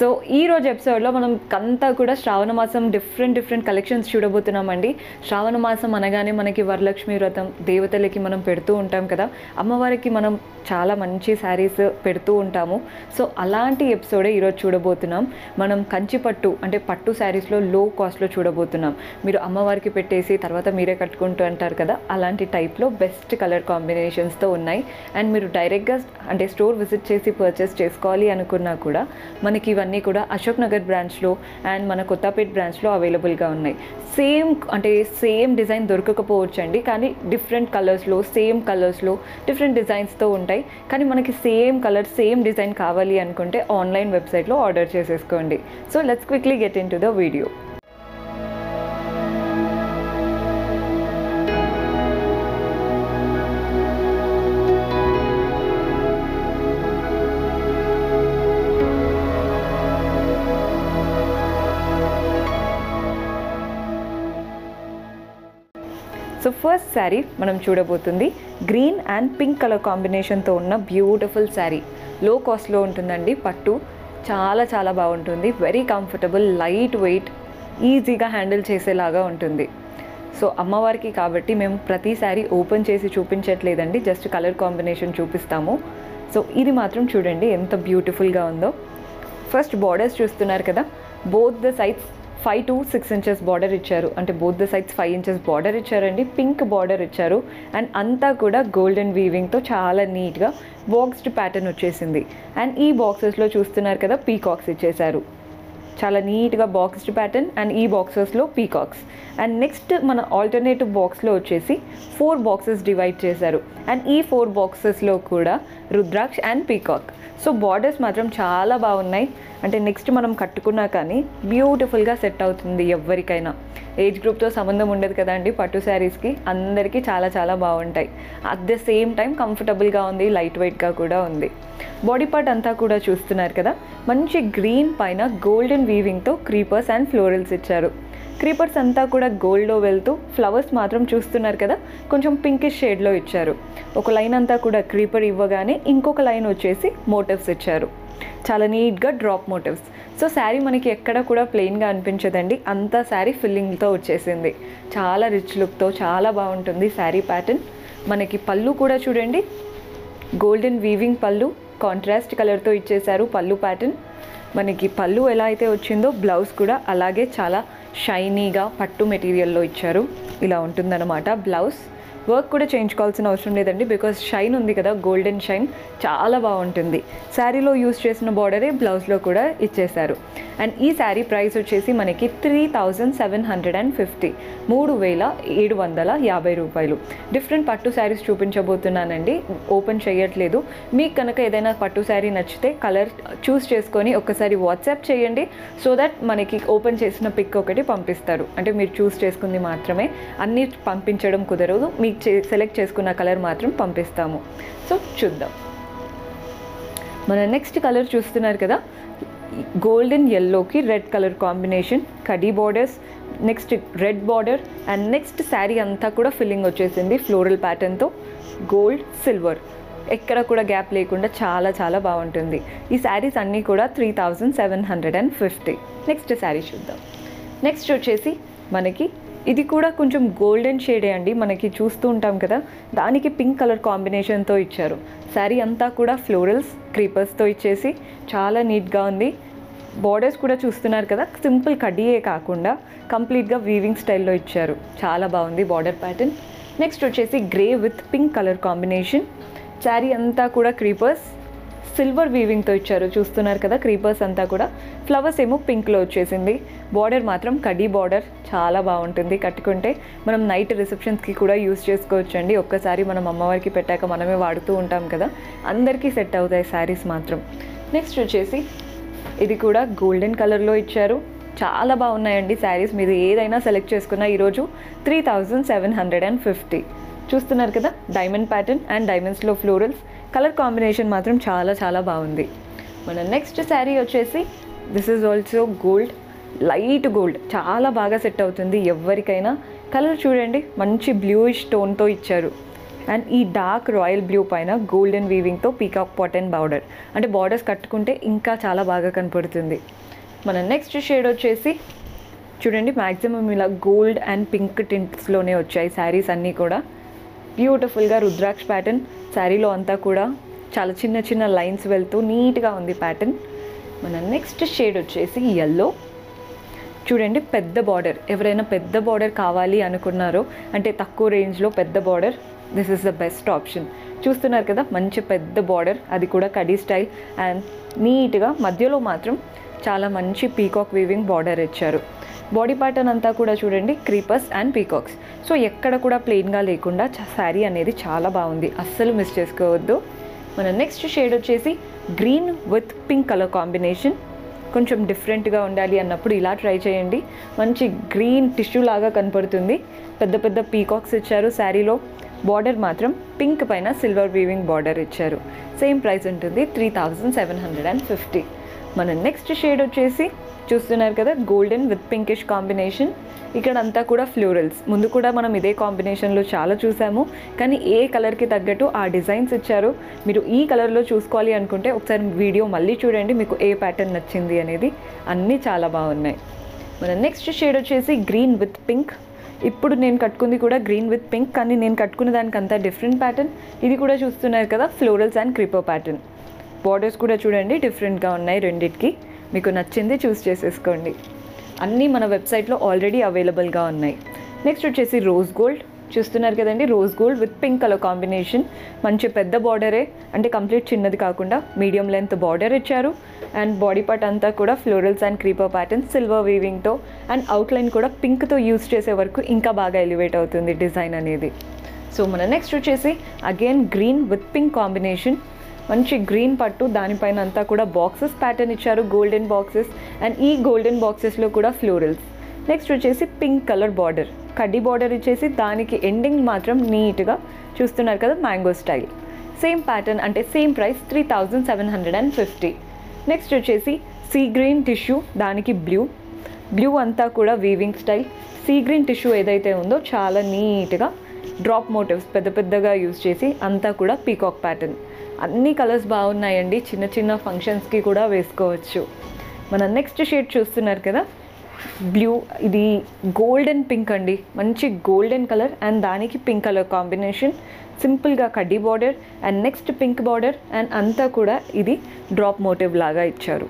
So ఈ రోజు ఎపిసోడ్లో మనం అంతా కూడా శ్రావణ మాసం డిఫరెంట్ డిఫరెంట్ కలెక్షన్స్ చూడబోతున్నామండి. శ్రావణ మాసం అనగానే మనకి వరలక్ష్మి వ్రతం దేవతలకి మనం పెడుతూ ఉంటాం కదా. అమ్మవారికి మనం చాలా మంచి శారీస్ పెడుతూ ఉంటాము. సో అలాంటి ఎపిసోడే ఈరోజు చూడబోతున్నాం. మనం కంచి పట్టు అంటే పట్టు శారీస్లో లో కాస్ట్లో చూడబోతున్నాం. మీరు అమ్మవారికి పెట్టేసి తర్వాత మీరే కట్టుకుంటూ అంటారు కదా. అలాంటి టైప్లో బెస్ట్ కలర్ కాంబినేషన్స్తో ఉన్నాయి. అండ్ మీరు డైరెక్ట్గా అంటే స్టోర్ విజిట్ చేసి పర్చేస్ చేసుకోవాలి అనుకున్నా కూడా మనకి ఇవన్నీ కూడా అశోక్ నగర్ బ్రాంచ్లో అండ్ మన కొత్తపేట బ్రాంచ్లో అవైలబుల్గా ఉన్నాయి. సేమ్ అంటే సేమ్ డిజైన్ దొరకకపోవచ్చు అండి కానీ డిఫరెంట్ కలర్స్లో సేమ్ కలర్స్లో డిఫరెంట్ డిజైన్స్తో ఉంటాయి. కానీ మనకి సేమ్ కలర్ సేమ్ డిజైన్ కావాలి అనుకుంటే ఆన్లైన్ వెబ్సైట్లో ఆర్డర్ చేసేసుకోండి. So let's quickly get into the video first sari మనం చూడబోతుంది. గ్రీన్ అండ్ పింక్ కలర్ కాంబినేషన్తో ఉన్న బ్యూటిఫుల్ శారీ. లో కాస్ట్లో ఉంటుందండి పట్టు. చాలా చాలా బాగుంటుంది. వెరీ కంఫర్టబుల్ లైట్ వెయిట్ ఈజీగా హ్యాండిల్ చేసేలాగా ఉంటుంది. సో అమ్మవారికి కాబట్టి మేము ప్రతి శారీ ఓపెన్ చేసి చూపించట్లేదండి. జస్ట్ కలర్ కాంబినేషన్ చూపిస్తాము. సో ఇది మాత్రం చూడండి ఎంత బ్యూటిఫుల్గా ఉందో. ఫస్ట్ బార్డర్స్ చూస్తున్నారు కదా. Both the sides five to six inches border ఇచ్చారు. అంటే both the sides five inches border ఇచ్చారండి. పింక్ బార్డర్ ఇచ్చారు. అండ్ అంతా కూడా గోల్డెన్ వీవింగ్తో చాలా నీట్గా బాక్స్డ్ ప్యాటర్న్ వచ్చేసింది. అండ్ ఈ బాక్సెస్లో చూస్తున్నారు కదా పీకాక్స్ ఇచ్చేశారు. చాలా నీట్గా బాక్స్డ్ ప్యాటర్న్ అండ్ ఈ బాక్సెస్లో పీకాక్స్ అండ్ నెక్స్ట్ మన ఆల్టర్నేటివ్ బాక్స్లో వచ్చేసి ఫోర్ బాక్సెస్ డివైడ్ చేశారు. అండ్ ఈ ఫోర్ బాక్సెస్లో కూడా rudraksha and peacock. So borders మాత్రం చాలా బాగున్నాయి. అంటే నెక్స్ట్ మనం కట్టుకున్నా కానీ బ్యూటిఫుల్గా సెట్ అవుతుంది ఎవరికైనా ఏజ్ గ్రూప్తో సంబంధం ఉండదు కదండి పట్టు శారీస్కి అందరికీ చాలా చాలా బాగుంటాయి. అట్ ద సేమ్ టైం కంఫర్టబుల్గా ఉంది లైట్ వెయిట్గా కూడా ఉంది. బాడీ పార్ట్ అంతా కూడా చూస్తున్నారు కదా? మంచి గ్రీన్ పైన గోల్డెన్ వీవింగ్తో క్రీపర్స్ అండ్ ఫ్లోరల్స్ ఇచ్చారు. క్రీపర్స్ అంతా కూడా గోల్డ్లో వెళ్తూ ఫ్లవర్స్ మాత్రం చూస్తున్నారు కదా కొంచెం పింకిష్ షేడ్లో ఇచ్చారు. ఒక లైన్ అంతా కూడా క్రీపర్ ఇవ్వగానే ఇంకొక లైన్ వచ్చేసి మోటివ్స్ ఇచ్చారు. చాలా నీట్గా డ్రాప్ మోటివ్స్. సో శారీ మనకి ఎక్కడ కూడా ప్లెయిన్గా అనిపించదండి. అంతా శారీ ఫిల్లింగ్తో వచ్చేసింది. చాలా రిచ్ లుక్తో చాలా బాగుంటుంది శారీ ప్యాటర్న్. మనకి పళ్ళు కూడా చూడండి. గోల్డెన్ వీవింగ్ పళ్ళు కాంట్రాస్ట్ కలర్తో ఇచ్చేశారు పళ్ళు ప్యాటర్న్. మనకి పళ్ళు ఎలా అయితే వచ్చిందో బ్లౌజ్ కూడా అలాగే చాలా షైనీగా పట్టు మెటీరియల్లో ఇచ్చారు. ఇలా ఉంటుందన్నమాట. బ్లౌజ్ వర్క్ కూడా చేయించుకోవాల్సిన అవసరం లేదండి బికాస్ షైన్ ఉంది కదా గోల్డెన్ షైన్ చాలా బాగుంటుంది. శారీలో యూస్ చేసిన బార్డరే బ్లౌజ్లో కూడా ఇచ్చేశారు. అండ్ ఈ శారీ ప్రైస్ వచ్చేసి మనకి three thousand seven hundred and fifty మూడు వేల ఏడు వందల యాభై రూపాయలు. డిఫరెంట్ పట్టు శారీస్ చూపించబోతున్నానండి ఓపెన్ చేయట్లేదు. మీకు కనుక ఏదైనా పట్టు శారీ నచ్చితే కలర్ చూస్ చేసుకొని ఒక్కసారి వాట్సాప్ చేయండి సో దట్ మనకి ఓపెన్ చేసిన పిక్ ఒకటి పంపిస్తారు. అంటే మీరు చూస్ చేసుకుంది మాత్రమే అన్నీ పంపించడం కుదరదు మీకు సెలెక్ట్ చేసుకున్న కలర్ మాత్రం పంపిస్తాము. సో చూద్దాం. మన నెక్స్ట్ కలర్ చూస్తున్నారు కదా? గోల్డెన్ ఎల్లోకి red colour combination khadi borders next red border and next sari అంతా కూడా ఫిల్లింగ్ వచ్చేసింది ఫ్లోరల్ ప్యాటర్న్తో గోల్డ్ సిల్వర్ ఎక్కడ కూడా గ్యాప్ లేకుండా చాలా చాలా బాగుంటుంది. ఈ శారీస్ అన్నీ కూడా three thousand seven hundred and fifty next sari చూద్దాం. నెక్స్ట్ వచ్చేసి మనకి ఇది కూడా కొంచెం గోల్డెన్ షేడే అండి. మనకి చూస్తూ ఉంటాం కదా. దానికి పింక్ కలర్ కాంబినేషన్తో ఇచ్చారు. శారీ అంతా కూడా ఫ్లోరల్స్ క్రీపర్స్తో ఇచ్చేసి చాలా నీట్గా ఉంది. బార్డర్స్ కూడా చూస్తున్నారు కదా. సింపుల్ కడ్డీయే కాకుండా కంప్లీట్గా వీవింగ్ స్టైల్లో ఇచ్చారు. చాలా బాగుంది బార్డర్ ప్యాటర్న్ నెక్స్ట్ వచ్చేసి grey with pink colour combination sari అంతా కూడా క్రీపర్స్ సిల్వర్ వీవింగ్తో ఇచ్చారు. చూస్తున్నారు కదా క్రీపర్స్ అంతా కూడా. ఫ్లవర్స్ ఏమో పింక్లో వచ్చేసింది. బార్డర్ మాత్రం కడీ బార్డర్ చాలా బాగుంటుంది. కట్టుకుంటే మనం నైట్ రిసెప్షన్స్కి కూడా యూస్ చేసుకోవచ్చు అండి ఒక్కసారి మనం అమ్మవారికి పెట్టాక మనమే వాడుతూ ఉంటాం కదా. అందరికీ సెట్ అవుతాయి శారీస్ మాత్రం. నెక్స్ట్ వచ్చేసి ఇది కూడా గోల్డెన్ కలర్లో ఇచ్చారు. చాలా బాగున్నాయండి శారీస్ మీరు ఏదైనా సెలెక్ట్ చేసుకున్నా ఈరోజు three thousand seven hundred and fifty చూస్తున్నారు కదా డైమండ్ ప్యాటర్న్ అండ్ డైమండ్స్లో ఫ్లోరల్స్ కలర్ కాంబినేషన్ మాత్రం చాలా చాలా బాగుంది. మన నెక్స్ట్ శారీ వచ్చేసి this is also gold light gold చాలా బాగా సెట్ అవుతుంది. ఎవరికైనా కలర్ చూడండి మంచి బ్లూయిష్ టోన్తో ఇచ్చారు. అండ్ ఈ డార్క్ రాయల్ బ్లూ పైన గోల్డెన్ వీవింగ్తో పీకాక్ పాటన్ బార్డర్ అంటే బార్డర్స్ కట్టుకుంటే ఇంకా చాలా బాగా కనపడుతుంది. మన నెక్స్ట్ షేడ్ వచ్చేసి చూడండి మ్యాక్సిమం ఇలా గోల్డ్ అండ్ పింక్ టింట్స్లోనే వచ్చాయి శారీస్ అన్నీ కూడా. బ్యూటిఫుల్గా రుద్రాక్ష ప్యాటర్న్ శారీలో అంతా కూడా చాలా చిన్న చిన్న లైన్స్ వెళ్తూ నీట్గా ఉంది ప్యాటర్న్ మన నెక్స్ట్ షేడ్ వచ్చేసి ఎల్లో చూడండి పెద్ద బార్డర్ ఎవరైనా పెద్ద బార్డర్ కావాలి అనుకున్నారో అంటే తక్కువ రేంజ్లో పెద్ద border this is the best option చూస్తున్నారు కదా మంచి పెద్ద బార్డర్ అది కూడా కడీ స్టైల్ అండ్ నీట్గా మధ్యలో మాత్రం చాలా మంచి పీకాక్ వీవింగ్ బార్డర్ ఇచ్చారు. బాడీ ప్యాటర్న్ అంతా కూడా చూడండి క్రీపర్స్ అండ్ పీకాక్స్ సో ఎక్కడ కూడా ప్లెయిన్గా లేకుండా శారీ అనేది చాలా బాగుంది. అస్సలు మిస్ చేసుకోవద్దు. మన నెక్స్ట్ షేడ్ వచ్చేసి green with pink colour combination కొంచెం డిఫరెంట్గా ఉండాలి అన్నప్పుడు ఇలా ట్రై చేయండి. మంచి గ్రీన్ టిష్యూ లాగా కనపడుతుంది. పెద్ద పెద్ద పీకాక్స్ ఇచ్చారు శారీలో బార్డర్ మాత్రం పింక్ పైన సిల్వర్ వీవింగ్ బార్డర్ ఇచ్చారు. సేమ్ ప్రైస్ ఉంటుంది three thousand seven hundred and fifty మన నెక్స్ట్ షేడ్ వచ్చేసి చూస్తున్నారు కదా గోల్డెన్ విత్ పింకిష్ కాంబినేషన్ ఇక్కడ అంతా కూడా ఫ్లోరల్స్ ముందు కూడా మనం ఇదే కాంబినేషన్లో చాలా చూసాము. కానీ ఏ కలర్కి తగ్గట్టు ఆ డిజైన్స్ ఇచ్చారు. మీరు ఈ కలర్లో చూసుకోవాలి అనుకుంటే ఒకసారి వీడియో మళ్ళీ చూడండి మీకు ఏ ప్యాటర్న్ నచ్చింది అనేది. అన్నీ చాలా బాగున్నాయి. మన నెక్స్ట్ షేడ్ వచ్చేసి గ్రీన్ విత్ పింక్ ఇప్పుడు నేను కట్టుకుంది కూడా గ్రీన్ విత్ పింక్ కానీ నేను కట్టుకున్న దానికి అంతా డిఫరెంట్ ప్యాటర్న్ ఇది కూడా చూస్తున్నారు కదా florals and creeper pattern borders కూడా చూడండి డిఫరెంట్గా ఉన్నాయి రెండిటికి. మీకు నచ్చింది చూస్ చేసేసుకోండి. అన్నీ మన వెబ్సైట్లో ఆల్రెడీ అవైలబుల్గా ఉన్నాయి. నెక్స్ట్ వచ్చేసి రోజ్ గోల్డ్ చూస్తున్నారు కదండి rose gold with pink colour combination మంచి పెద్ద బార్డరే అంటే కంప్లీట్ చిన్నది కాకుండా మీడియం లెంత్ బార్డర్ ఇచ్చారు. అండ్ బాడీ పార్ట్ అంతా కూడా florals and creeper pattern silver వీవింగ్తో అండ్ అవుట్లైన్ కూడా పింక్తో యూస్ చేసే వరకు ఇంకా బాగా ఎలివేట్ అవుతుంది డిజైన్ అనేది. సో మన నెక్స్ట్ వచ్చేసి again green with pink combination మంచి గ్రీన్ పట్టు దానిపైన అంతా కూడా బాక్సెస్ ప్యాటర్న్ ఇచ్చారు గోల్డెన్ బాక్సెస్ అండ్ ఈ గోల్డెన్ బాక్సెస్లో కూడా ఫ్లోరల్స్ నెక్స్ట్ వచ్చేసి పింక్ కలర్ బార్డర్ కడ్డీ బార్డర్ ఇచ్చేసి దానికి ఎండింగ్ మాత్రం నీట్గా చూస్తున్నారు కదా మ్యాంగో స్టైల్ సేమ్ ప్యాటర్న్ అంటే same price three thousand seven hundred and fifty next వచ్చేసి సీ గ్రీన్ టిష్యూ దానికి బ్లూ బ్లూ అంతా కూడా weaving style sea green tissue ఏదైతే ఉందో చాలా నీట్గా డ్రాప్ మోటివ్స్ పెద్ద పెద్దగా యూజ్ చేసి అంతా కూడా పీకాక్ ప్యాటర్న్ అన్ని కలర్స్ బాగున్నాయండి. చిన్న చిన్న ఫంక్షన్స్కి కూడా వేసుకోవచ్చు. మన నెక్స్ట్ షేడ్ చూస్తున్నారు కదా? బ్లూ ఇది గోల్డెన్ పింక్ అండి. మంచి గోల్డెన్ కలర్ అండ్ దానికి పింక్ కలర్ కాంబినేషన్ సింపుల్గా కడ్డీ border and next pink border and అంతా కూడా ఇది డ్రాప్ మోటివ్ లాగా ఇచ్చారు.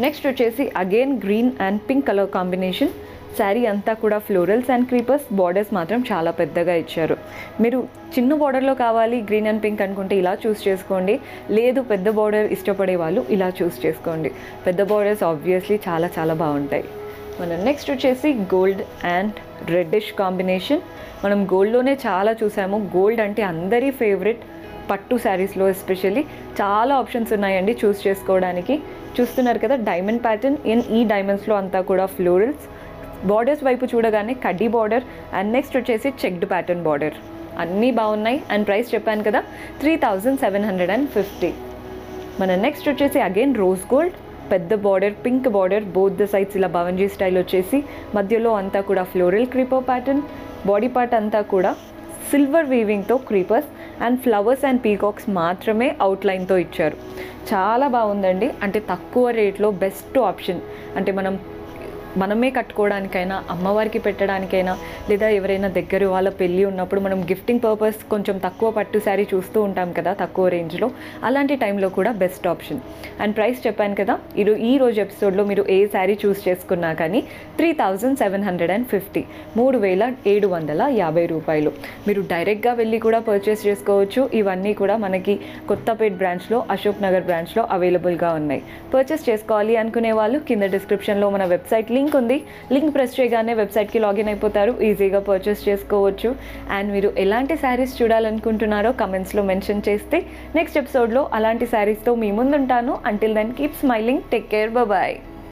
నెక్స్ట్ వచ్చేసి again green and pink colour combination sari అంతా కూడా ఫ్లోరల్స్ అండ్ క్రీపర్స్ బార్డర్స్ మాత్రం చాలా పెద్దగా ఇచ్చారు. మీరు చిన్న బార్డర్లో కావాలి గ్రీన్ అండ్ పింక్ అనుకుంటే ఇలా చూస్ చేసుకోండి. లేదు పెద్ద బార్డర్ ఇష్టపడే వాళ్ళు ఇలా చూస్ చేసుకోండి. పెద్ద బార్డర్స్ ఆబ్వియస్లీ చాలా చాలా బాగుంటాయి. మనం నెక్స్ట్ వచ్చేసి గోల్డ్ అండ్ రెడ్డిష్ కాంబినేషన్ మనం గోల్డ్లోనే చాలా చూసాము. గోల్డ్ అంటే అందరి ఫేవరెట్ పట్టు శారీస్లో ఎస్పెషల్లీ చాలా ఆప్షన్స్ ఉన్నాయండి చూస్ చేసుకోవడానికి. చూస్తున్నారు కదా డైమండ్ ప్యాటర్న్ ఇన్ ఈ డైమండ్స్లో అంతా కూడా ఫ్లోరల్స్ బార్డర్స్ వైపు చూడగానే కడ్డీ బార్డర్ అండ్ నెక్స్ట్ వచ్చేసి చెక్డ్ ప్యాటర్న్ బార్డర్ అన్నీ బాగున్నాయి అండ్ ప్రైస్ చెప్పాను కదా three thousand seven hundred and fifty మన నెక్స్ట్ వచ్చేసి అగైన్ రోజ్ గోల్డ్ పెద్ద border pink border both the sides ఇలా భవన్జీ స్టైల్ వచ్చేసి మధ్యలో అంతా కూడా floral creeper pattern body part అంతా కూడా సిల్వర్ వీవింగ్తో creepers and flowers and peacocks మాత్రమే అవుట్లైన్తో ఇచ్చారు. చాలా బాగుందండి. అంటే తక్కువ రేట్లో బెస్ట్ ఆప్షన్ అంటే మనం మనమే కట్టుకోవడానికైనా అమ్మవారికి పెట్టడానికైనా లేదా ఎవరైనా దగ్గర వాళ్ళ పెళ్ళి ఉన్నప్పుడు మనం గిఫ్టింగ్ పర్పస్ కొంచెం తక్కువ పట్టు శారీ చూస్తూ ఉంటాం కదా తక్కువ రేంజ్లో అలాంటి టైంలో కూడా బెస్ట్ ఆప్షన్ అండ్ ప్రైస్ చెప్పాను కదా ఈరో ఈ రోజు ఎపిసోడ్లో మీరు ఏ శారీ చూస్ చేసుకున్నా కానీ three thousand seven hundred and fifty మూడు వేల ఏడు వందల యాభై రూపాయలు. మీరు డైరెక్ట్గా వెళ్ళి కూడా పర్చేస్ చేసుకోవచ్చు. ఇవన్నీ కూడా మనకి కొత్తపేట్ బ్రాంచ్లో అశోక్ నగర్ బ్రాంచ్లో అవైలబుల్గా ఉన్నాయి. పర్చేస్ చేసుకోవాలి అనుకునే వాళ్ళు కింద డిస్క్రిప్షన్లో మన వెబ్సైట్ లింక్ ఉంది. లింక్ ప్రెస్ చేయగానే వెబ్సైట్కి లాగిన్ అయిపోతారు. ఈజీగా పర్చేస్ చేసుకోవచ్చు. అండ్ మీరు ఎలాంటి శారీస్ చూడాలనుకుంటున్నారో కమెంట్స్లో మెన్షన్ చేస్తే నెక్స్ట్ ఎపిసోడ్లో అలాంటి శారీస్తో మీ ముందుంటాను. Until then keep smiling take care bye